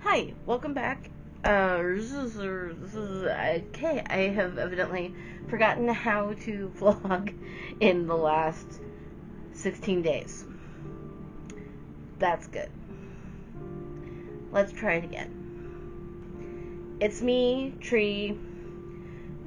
Hi, welcome back. Uh, okay, I have evidently forgotten how to vlog in the last 16 days. That's good. Let's try it again. It's me, Tree.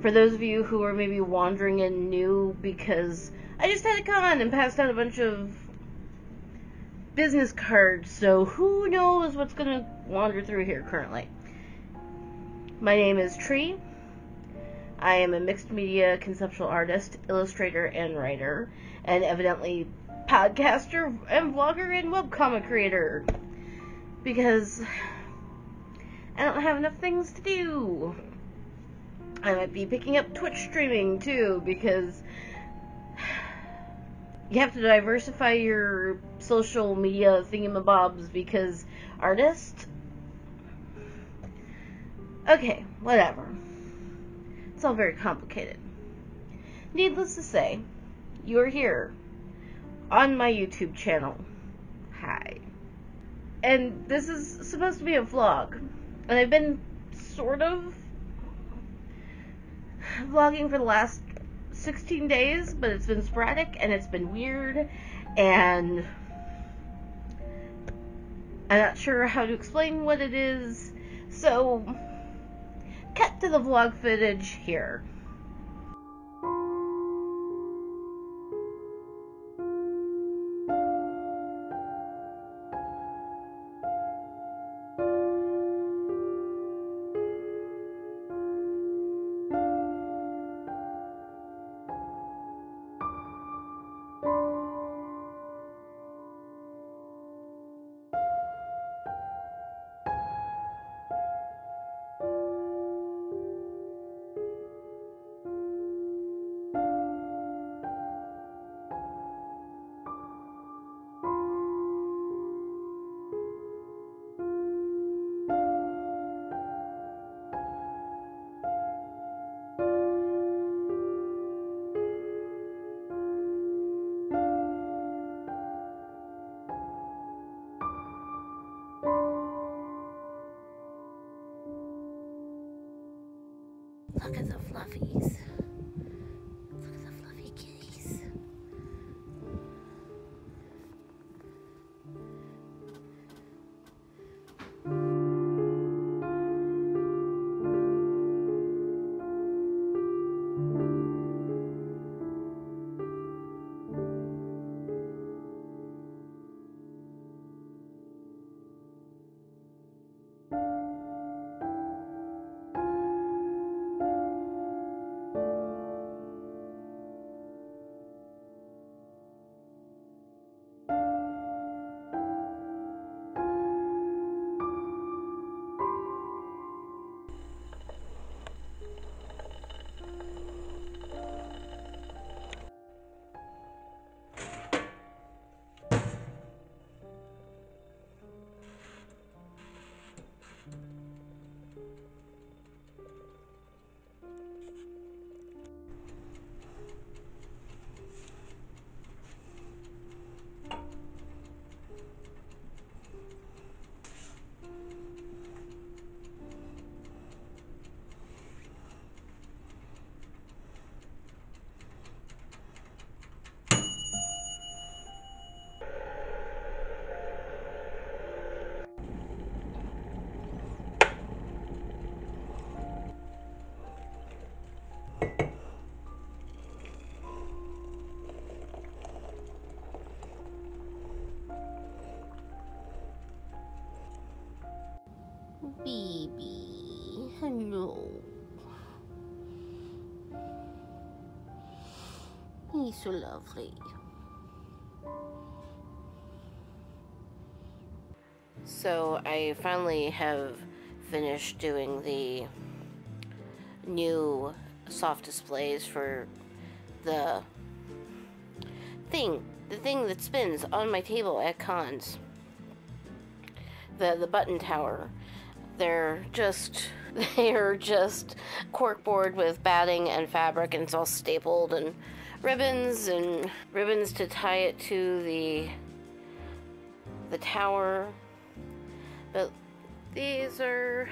For those of you who are maybe wandering in new because I just had a con and passed out a bunch of business cards, so who knows what's going to wander through here currently. My name is Tree. I am a mixed media conceptual artist, illustrator, and writer, and evidently podcaster and vlogger and webcomic creator. Because I don't have enough things to do. I might be picking up Twitch streaming too, because you have to diversify your social media thingamabobs because artist. Okay, whatever. It's all very complicated. Needless to say, you're here on my YouTube channel. Hi. And this is supposed to be a vlog. And I've been sort of vlogging for the last 16 days, but it's been sporadic and it's been weird and I'm not sure how to explain what it is. So, cut to the vlog footage here. Look at the fluffies. Baby, hello. He's so lovely. So I finally have finished doing the new soft displays for the thing, the thing that spins on my table at cons. The the button tower. They're just they're just corkboard with batting and fabric and it's all stapled and ribbons and ribbons to tie it to the the tower. But these are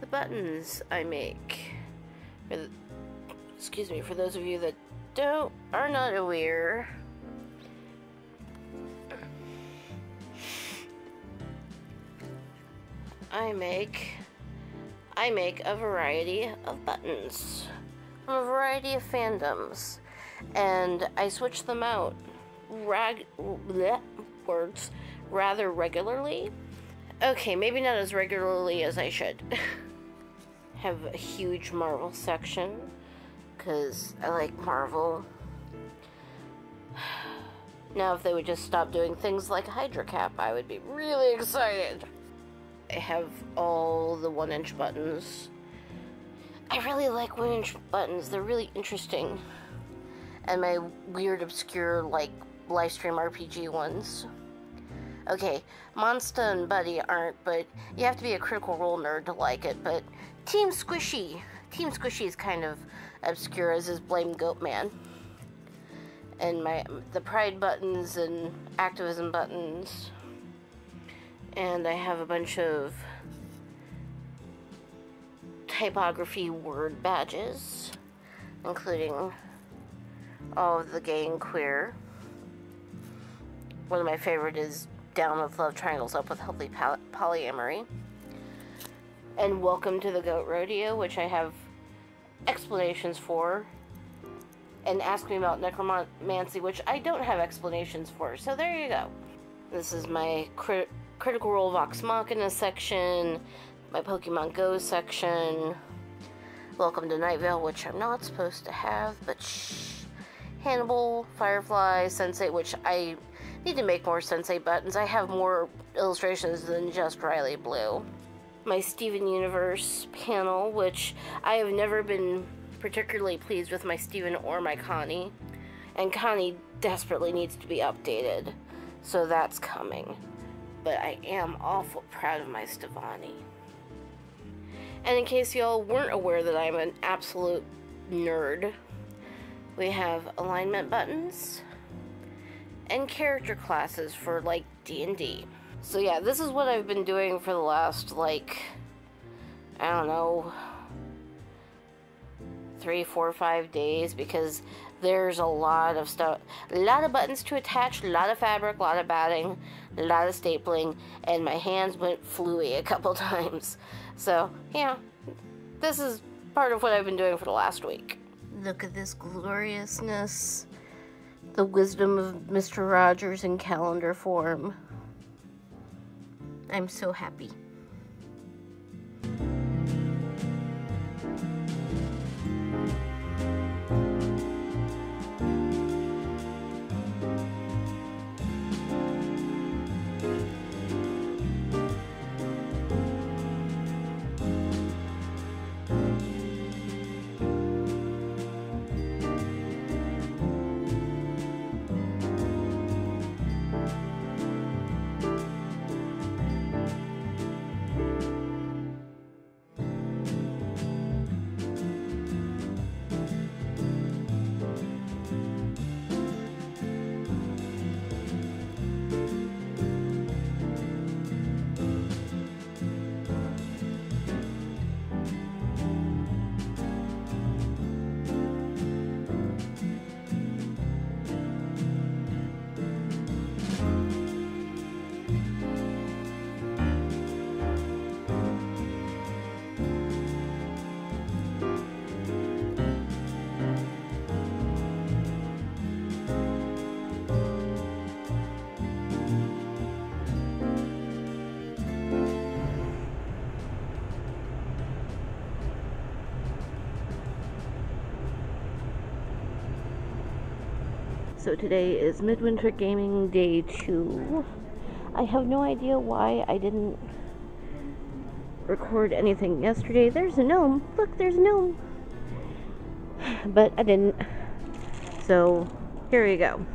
the buttons I make. The, excuse me, for those of you that don't are not aware. I make I make a variety of buttons from a variety of fandoms and I switch them out rag bleh, words rather regularly. Okay, maybe not as regularly as I should. Have a huge Marvel section because I like Marvel. Now, if they would just stop doing things like Hydra Cap, I would be really excited. I have all the one inch buttons. I really like one inch buttons, they're really interesting. And my weird, obscure, like, live stream RPG ones. Okay, Monsta and Buddy aren't, but you have to be a critical role nerd to like it. But Team Squishy, Team Squishy is kind of obscure as is Blame Goat Man. And my the Pride buttons and activism buttons and I have a bunch of typography word badges, including all of the gay and queer. One of my favorite is Down with Love Triangles Up with Healthy Polyamory. And Welcome to the Goat Rodeo, which I have explanations for. And Ask Me About Necromancy, which I don't have explanations for. So there you go. This is my crit Critical Role Vox Machina section, my Pokemon Go section, Welcome to Night Vale, which I'm not supposed to have, but shh. Hannibal, Firefly, Sense8, which I need to make more Sense8 buttons. I have more illustrations than just Riley Blue. My Steven Universe panel, which I have never been particularly pleased with my Steven or my Connie. And Connie desperately needs to be updated, so that's coming but I am awful proud of my Stevonnie. And in case y'all weren't aware that I'm an absolute nerd, we have alignment buttons and character classes for like D&D. So yeah, this is what I've been doing for the last like I don't know three, four, five days because there's a lot of stuff, a lot of buttons to attach, a lot of fabric, a lot of batting, a lot of stapling, and my hands went fluey a couple times. So, yeah, this is part of what I've been doing for the last week. Look at this gloriousness. The wisdom of Mr. Rogers in calendar form. I'm so happy. So today is Midwinter Gaming Day 2. I have no idea why I didn't record anything yesterday. There's a gnome. Look, there's a gnome. But I didn't. So here we go.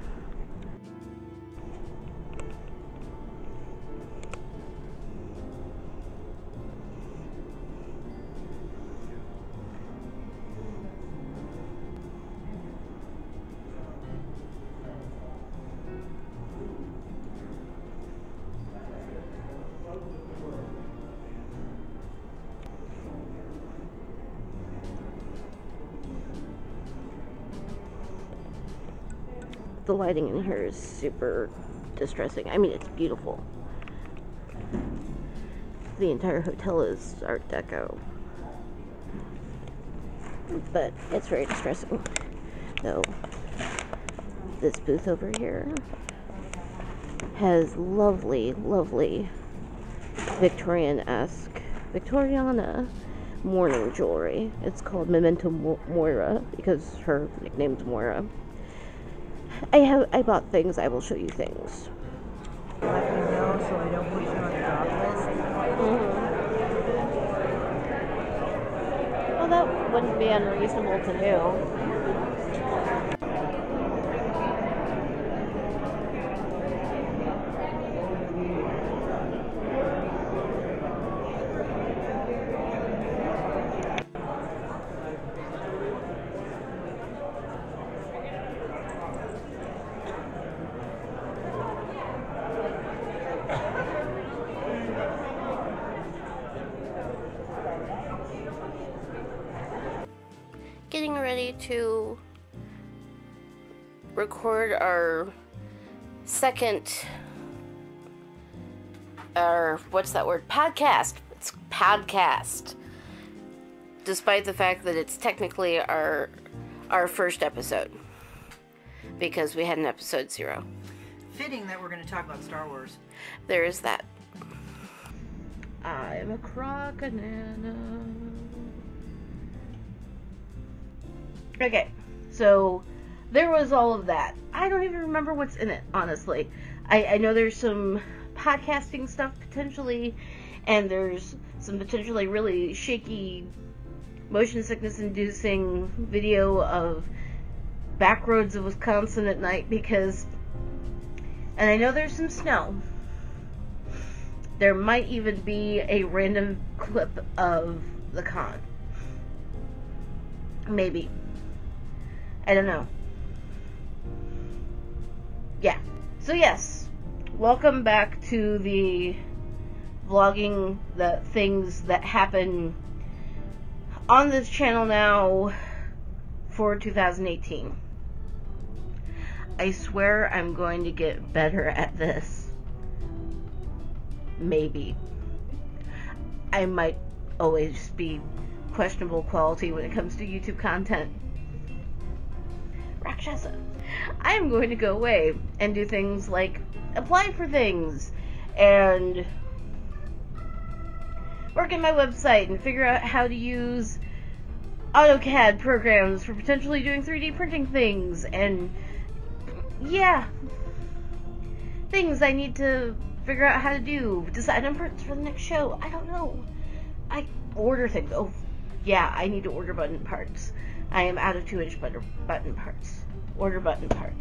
The lighting in here is super distressing. I mean, it's beautiful. The entire hotel is Art Deco. But it's very distressing. So, this booth over here has lovely, lovely Victorian-esque, Victoriana mourning jewelry. It's called Memento Moira because her nickname's Moira. I have I bought things. I will show you things. Let me know so I don't put you on the drop list. Mm-hmm. Well, that wouldn't be unreasonable to do. Record our second our what's that word? Podcast. It's podcast. Despite the fact that it's technically our our first episode. Because we had an episode zero. Fitting that we're going to talk about star wars. There is that. I'm a crocanana Okay, so there was all of that. I don't even remember what's in it, honestly. I, I know there's some podcasting stuff potentially, and there's some potentially really shaky, motion sickness inducing video of back roads of Wisconsin at night because, and I know there's some snow. There might even be a random clip of the con. Maybe. I don't know. Yeah. So yes, welcome back to the vlogging the things that happen on this channel now for 2018. I swear I'm going to get better at this. Maybe. I might always be questionable quality when it comes to YouTube content. Rakshasa. I'm going to go away and do things like apply for things and work on my website and figure out how to use AutoCAD programs for potentially doing 3D printing things and yeah, things I need to figure out how to do. Decide on parts for the next show. I don't know. I order things. Oh, yeah, I need to order button parts. I am out of 2 inch button parts order button part.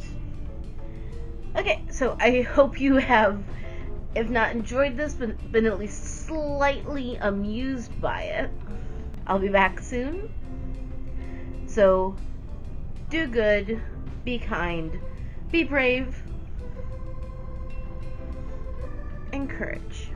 Okay, so I hope you have, if not enjoyed this, but been at least slightly amused by it. I'll be back soon. So, do good, be kind, be brave, and courage.